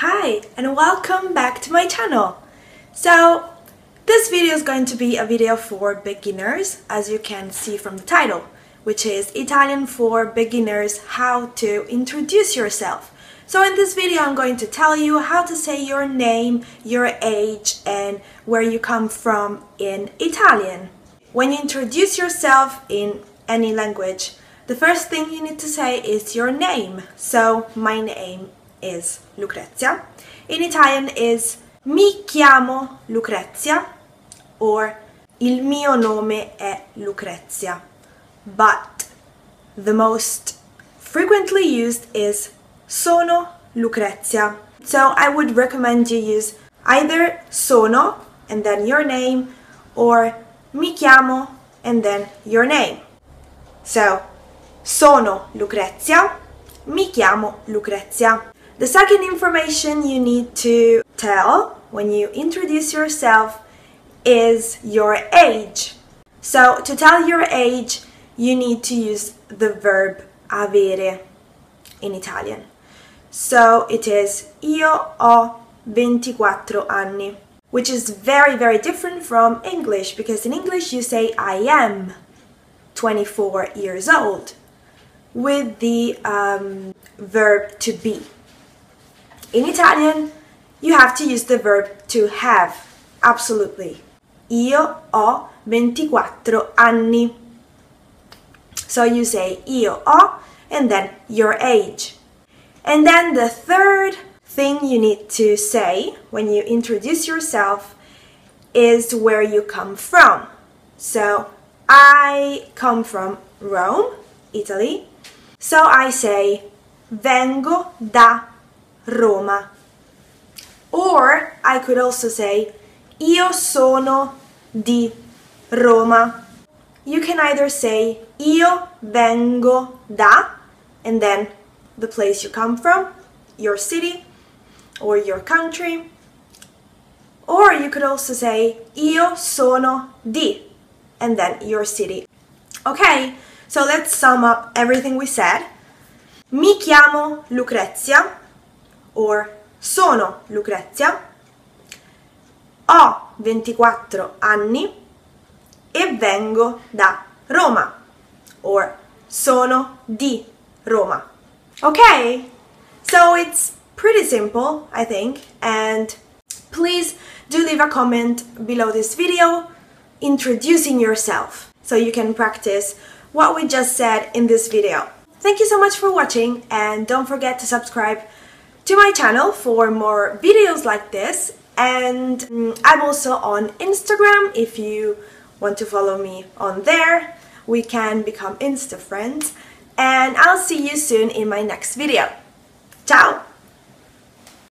Hi and welcome back to my channel. So this video is going to be a video for beginners as you can see from the title which is Italian for beginners how to introduce yourself. So in this video I'm going to tell you how to say your name, your age and where you come from in Italian. When you introduce yourself in any language, the first thing you need to say is your name. So my name is Lucrezia. In Italian is mi chiamo Lucrezia or il mio nome è Lucrezia. But the most frequently used is sono Lucrezia. So I would recommend you use either sono and then your name or mi chiamo and then your name. So sono Lucrezia, mi chiamo Lucrezia. The second information you need to tell when you introduce yourself is your age. So to tell your age, you need to use the verb avere in Italian. So it is io ho 24 anni, which is very, very different from English because in English you say I am 24 years old with the um, verb to be. In Italian, you have to use the verb to have, absolutely. Io ho 24 anni. So you say io ho and then your age. And then the third thing you need to say when you introduce yourself is where you come from. So I come from Rome, Italy. So I say vengo da Roma. Or I could also say io sono di Roma. You can either say io vengo da and then the place you come from, your city or your country. Or you could also say io sono di and then your city. Okay, so let's sum up everything we said. Mi chiamo Lucrezia or sono Lucrezia, ho 24 anni e vengo da Roma or sono di Roma. Okay, so it's pretty simple, I think, and please do leave a comment below this video introducing yourself so you can practice what we just said in this video. Thank you so much for watching and don't forget to subscribe to my channel for more videos like this. And mm, I'm also on Instagram. If you want to follow me on there we can become insta friends. And I'll see you soon in my next video. Ciao